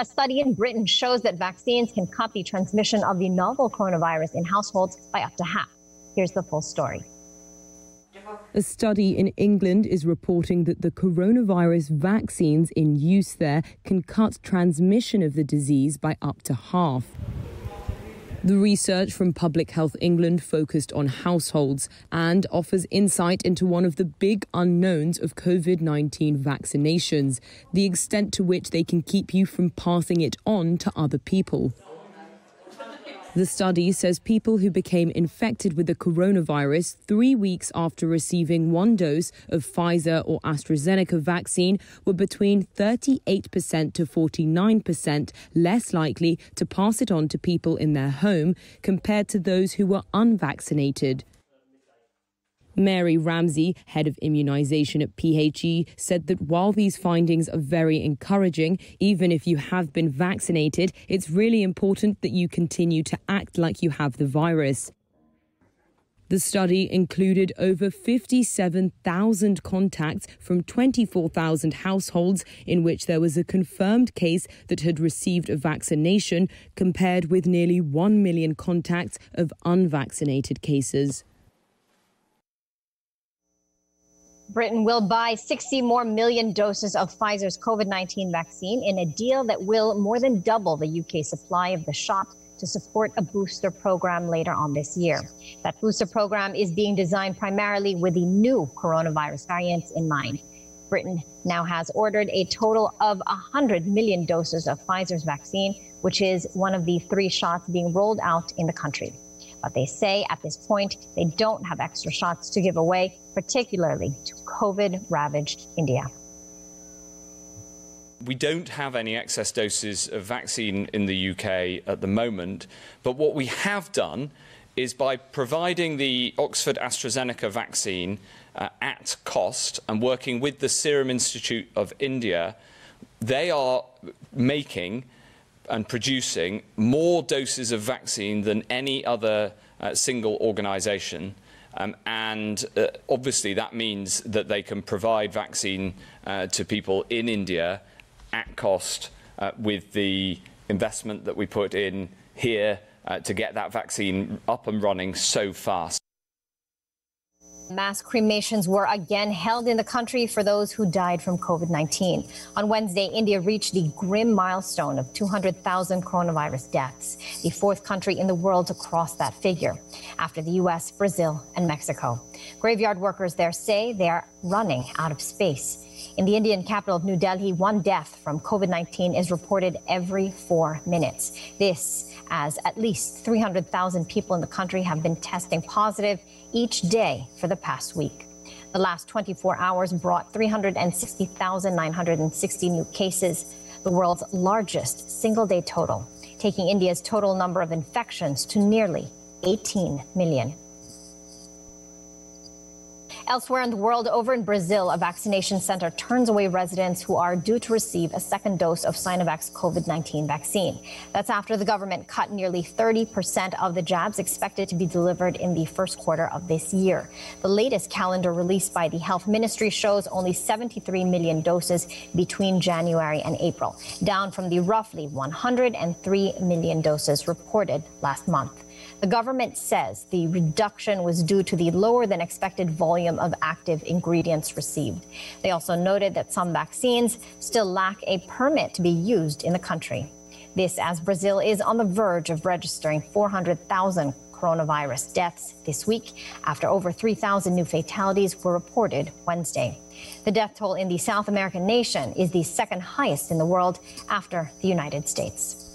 A study in Britain shows that vaccines can cut the transmission of the novel coronavirus in households by up to half. Here's the full story. A study in England is reporting that the coronavirus vaccines in use there can cut transmission of the disease by up to half. The research from Public Health England focused on households and offers insight into one of the big unknowns of COVID 19 vaccinations the extent to which they can keep you from passing it on to other people. The study says people who became infected with the coronavirus three weeks after receiving one dose of Pfizer or AstraZeneca vaccine were between 38% to 49% less likely to pass it on to people in their home compared to those who were unvaccinated. Mary Ramsay, head of immunization at PHE, said that while these findings are very encouraging, even if you have been vaccinated, it's really important that you continue to act like you have the virus. The study included over 57,000 contacts from 24,000 households in which there was a confirmed case that had received a vaccination, compared with nearly 1 million contacts of unvaccinated cases. Britain will buy 60 more million doses of Pfizer's COVID 19 vaccine in a deal that will more than double the UK supply of the shot to support a booster program later on this year. That booster program is being designed primarily with the new coronavirus variants in mind. Britain now has ordered a total of 100 million doses of Pfizer's vaccine, which is one of the three shots being rolled out in the country. But they say at this point, they don't have extra shots to give away, particularly to COVID ravaged India. We don't have any excess doses of vaccine in the UK at the moment, but what we have done is by providing the Oxford AstraZeneca vaccine uh, at cost and working with the Serum Institute of India, they are making and producing more doses of vaccine than any other uh, single organisation. Um, and uh, obviously, that means that they can provide vaccine uh, to people in India at cost uh, with the investment that we put in here uh, to get that vaccine up and running so fast. Mass cremations were again held in the country for those who died from COVID 19. On Wednesday, India reached the grim milestone of 200,000 coronavirus deaths, the fourth country in the world to cross that figure, after the U.S., Brazil, and Mexico. Graveyard workers there say they are running out of space. In the Indian capital of New Delhi, one death from COVID 19 is reported every four minutes. This, as at least 300,000 people in the country have been testing positive each day for the past week. The last 24 hours brought 360,960 new cases, the world's largest single day total, taking India's total number of infections to nearly 18 million. Elsewhere in the world, over in Brazil, a vaccination center turns away residents who are due to receive a second dose of Sinovac's COVID 19 vaccine. That's after the government cut nearly 30% of the jabs expected to be delivered in the first quarter of this year. The latest calendar released by the health ministry shows only 73 million doses between January and April, down from the roughly 103 million doses reported last month. The government says the reduction was due to the lower than expected volume of active ingredients received. They also noted that some vaccines still lack a permit to be used in the country. This as Brazil is on the verge of registering 400,000 coronavirus deaths this week after over 3,000 new fatalities were reported Wednesday. The death toll in the South American nation is the second highest in the world after the United States.